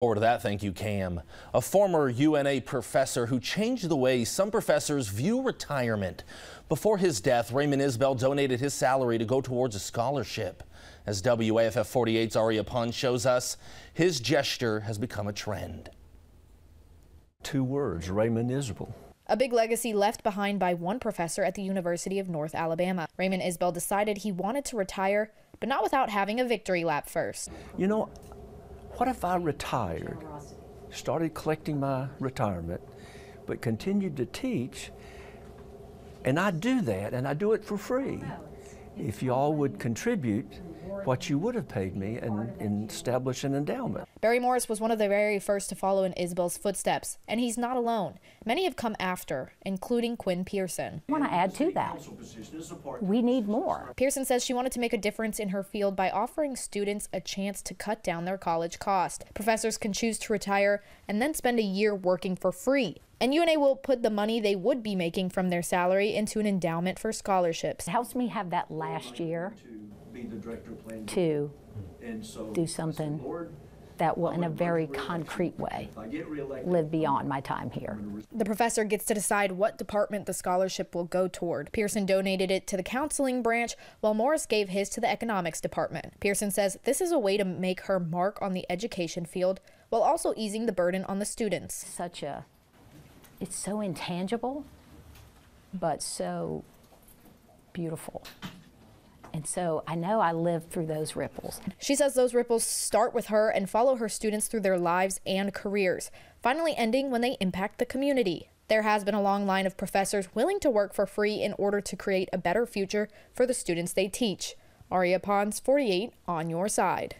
Forward to that, thank you, Cam. A former UNA professor who changed the way some professors view retirement. Before his death, Raymond Isbell donated his salary to go towards a scholarship. As WAFF 48's Aria Pond shows us, his gesture has become a trend. Two words, Raymond Isbell. A big legacy left behind by one professor at the University of North Alabama. Raymond Isbell decided he wanted to retire, but not without having a victory lap first. You know, what if I retired, started collecting my retirement, but continued to teach, and I do that, and I do it for free? If y'all would contribute what you would have paid me and, and establish an endowment. Barry Morris was one of the very first to follow in Isbell's footsteps, and he's not alone. Many have come after, including Quinn Pearson. I want to add to that. We need more. Pearson says she wanted to make a difference in her field by offering students a chance to cut down their college cost. Professors can choose to retire and then spend a year working for free. And UNA will put the money they would be making from their salary into an endowment for scholarships. It helps me have that last year to do something that will, in a very concrete way, live beyond my time here. The professor gets to decide what department the scholarship will go toward. Pearson donated it to the counseling branch, while Morris gave his to the economics department. Pearson says this is a way to make her mark on the education field while also easing the burden on the students. Such a, it's so intangible, but so beautiful. And so I know I lived through those ripples. She says those ripples start with her and follow her students through their lives and careers, finally ending when they impact the community. There has been a long line of professors willing to work for free in order to create a better future for the students they teach. Aria Pons, 48, on your side.